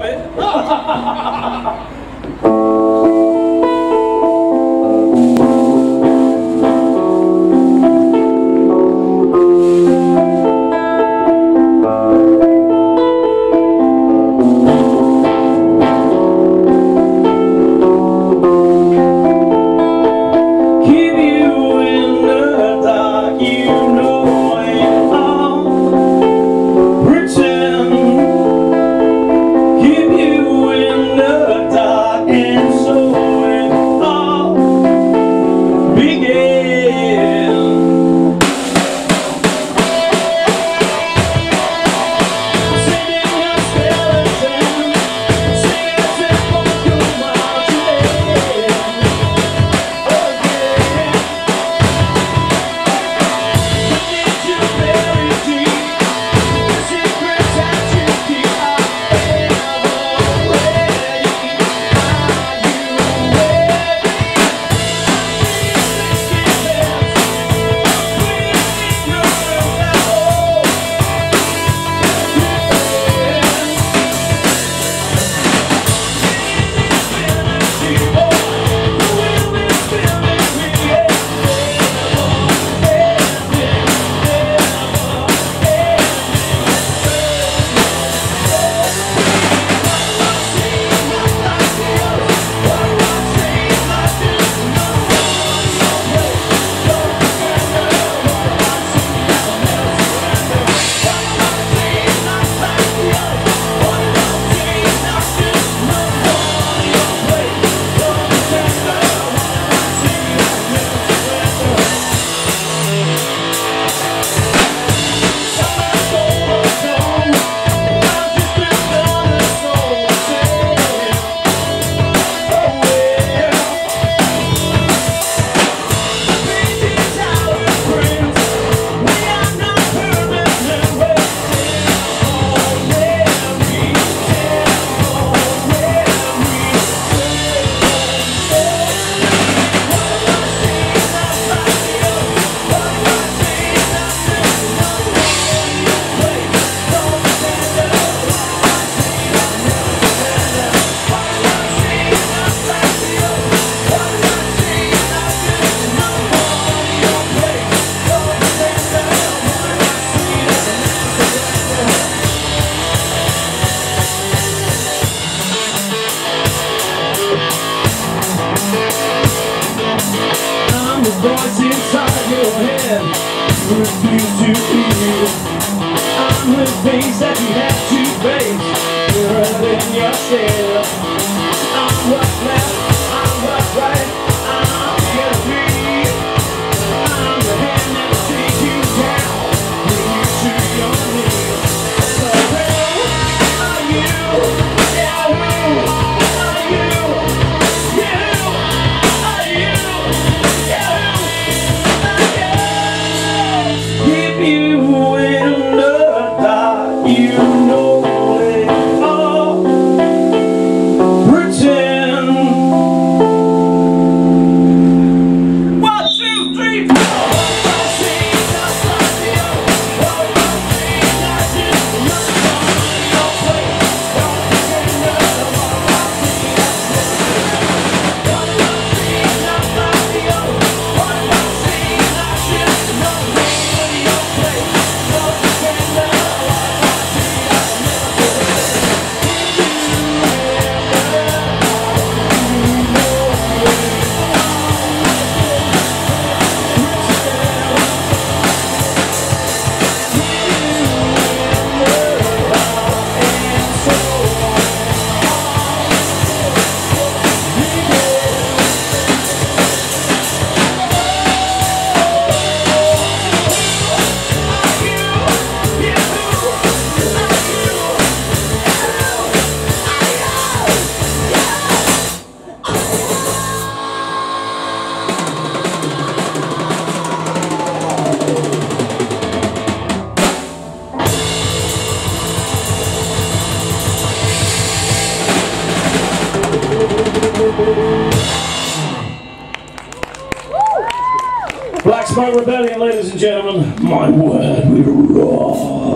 诶哈哈哈哈哈哈 the voice inside your head refuse to hear. I'm the things that you have to face. You're hurting yourself. I'm what's left. I'm what's right. Black Smoke Rebellion, ladies and gentlemen. My word, we rock.